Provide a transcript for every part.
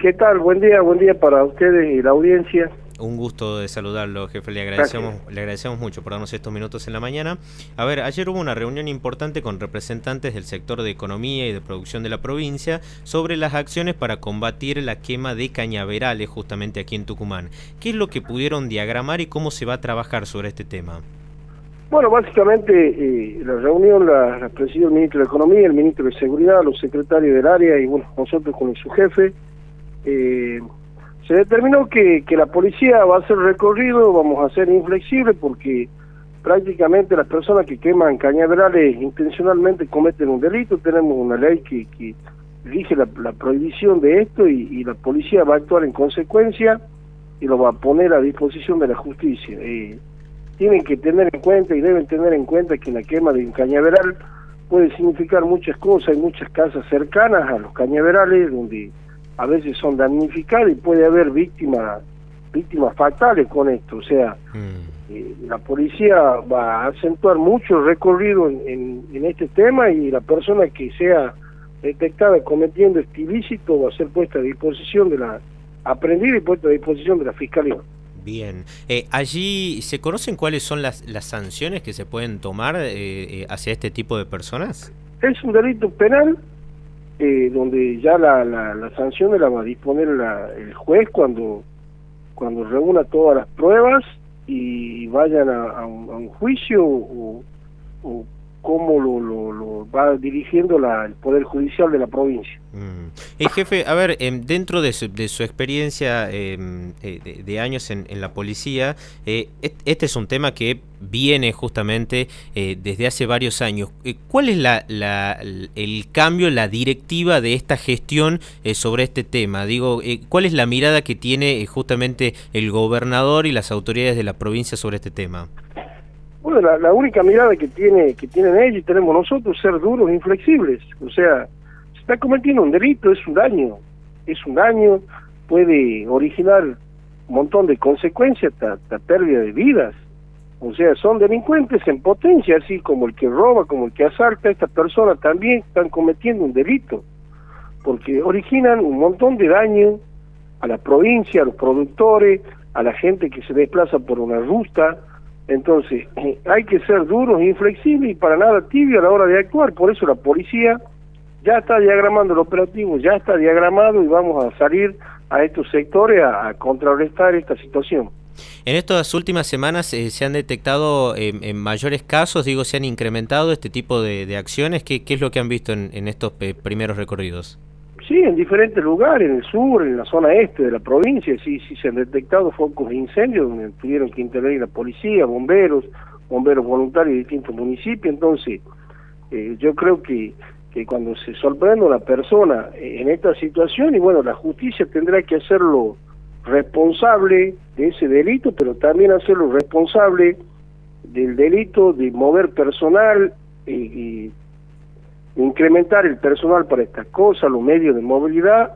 ¿Qué tal? Buen día, buen día para ustedes y la audiencia. Un gusto de saludarlo, jefe. Le agradecemos, le agradecemos mucho por darnos estos minutos en la mañana. A ver, ayer hubo una reunión importante con representantes del sector de economía y de producción de la provincia sobre las acciones para combatir la quema de cañaverales justamente aquí en Tucumán. ¿Qué es lo que pudieron diagramar y cómo se va a trabajar sobre este tema? Bueno, básicamente eh, la reunión la, la presidió el ministro de Economía, el ministro de Seguridad, los secretarios del área y bueno, nosotros con su jefe. Eh, se determinó que, que la policía va a hacer recorrido, vamos a ser inflexibles porque prácticamente las personas que queman cañaverales intencionalmente cometen un delito, tenemos una ley que, que rige la, la prohibición de esto y, y, la policía va a actuar en consecuencia y lo va a poner a disposición de la justicia. Eh, tienen que tener en cuenta y deben tener en cuenta que la quema de un cañaveral puede significar muchas cosas, hay muchas casas cercanas a los cañaverales donde a veces son damnificadas y puede haber víctimas víctimas fatales con esto. O sea, mm. eh, la policía va a acentuar mucho el recorrido en, en, este tema y la persona que sea detectada cometiendo este ilícito va a ser puesta a disposición de la aprendida y puesta a disposición de la fiscalía. Bien, eh, allí se conocen cuáles son las, las sanciones que se pueden tomar eh, eh, hacia este tipo de personas. Es un delito penal eh, donde ya la, la, la, sanción la va a disponer la, el juez cuando, cuando reúna todas las pruebas y vayan a, un, a un, juicio o, o cómo lo, lo, lo, va dirigiendo la, el Poder Judicial de la provincia. Mm. El jefe, a ver, eh, dentro de su, de su experiencia eh, de, años en, la policía, eh, este es un tema que viene justamente eh, desde hace varios años. Eh, ¿Cuál es la, la, el cambio, la directiva de esta gestión eh, sobre este tema? Digo, ¿cuál es la mirada que tiene justamente el gobernador y las autoridades de la provincia sobre este tema? Bueno, la, única mirada que tiene que tienen ellos y tenemos nosotros es ser duros e inflexibles. O sea, se está cometiendo un delito, es un daño, es un daño, puede originar un montón de consecuencias, hasta pérdida de vidas. O sea, son delincuentes en potencia, así como el que roba, como el que asalta, estas personas también están cometiendo un delito, porque originan un montón de daño a la provincia, a los productores, a la gente que se desplaza por una ruta, entonces, hay que ser duros, inflexibles y para nada tibio a la hora de actuar. Por eso la policía ya está diagramando el operativo, ya está diagramado y vamos a salir a estos sectores a, contrarrestar esta situación. En estas últimas semanas eh, se han detectado eh, en mayores casos, digo, se han incrementado este tipo de, acciones. ¿Qué, ¿Qué, es lo que han visto en, en estos eh, primeros recorridos? Sí, en diferentes lugares, en el sur, en la zona este de la provincia, sí, sí se han detectado focos de incendio donde tuvieron que intervenir la policía, bomberos, bomberos voluntarios de distintos municipios. Entonces, eh, yo creo que, que cuando se sorprende una persona en esta situación, y bueno, la justicia tendrá que hacerlo responsable de ese delito, pero también hacerlo responsable del delito de mover personal y, y incrementar el personal para estas cosas, los medios de movilidad,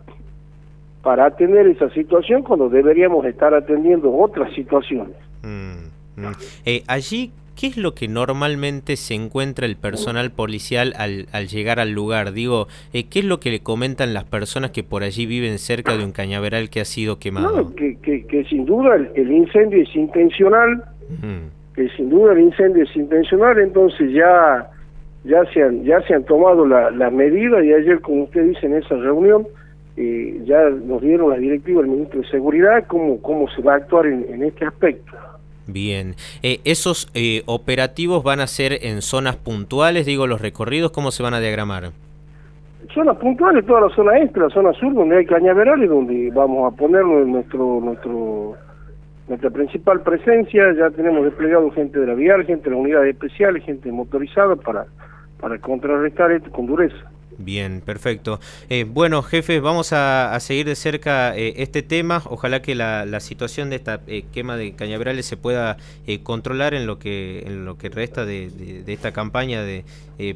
para atender esa situación cuando deberíamos estar atendiendo otras situaciones. Mm, mm. Eh, allí, ¿qué es lo que normalmente se encuentra el personal policial al, al llegar al lugar? Digo, eh, ¿qué es lo que le comentan las personas que por allí viven cerca de un cañaveral que ha sido quemado? No, que, que, que, sin duda el, el incendio es intencional, mm. que sin duda el incendio es intencional, entonces ya ya se han, ya se han tomado la, la medida y ayer, como usted dice en esa reunión, eh, ya nos dieron la directiva del ministro de Seguridad cómo, cómo se va a actuar en, en este aspecto. Bien, eh, ¿esos eh, operativos van a ser en zonas puntuales, digo, los recorridos, cómo se van a diagramar? Zonas puntuales, toda la zona este, la zona sur, donde hay cañaverales, donde vamos a poner nuestro, nuestro, nuestra principal presencia, ya tenemos desplegado gente de la vial, gente de las unidades especiales, gente motorizada para para contrarrestar esto con dureza. Bien, perfecto. Eh, bueno, jefes, vamos a, a, seguir de cerca eh, este tema. Ojalá que la, la situación de esta eh, quema de cañaverales se pueda eh, controlar en lo que en lo que resta de, de, de esta campaña, de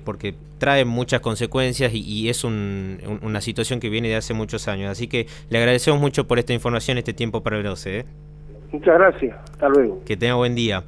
porque trae muchas consecuencias y, y es un, un, una situación que viene de hace muchos años. Así que le agradecemos mucho por esta información, este tiempo para el 12. Muchas gracias. Hasta luego. Que tenga buen día.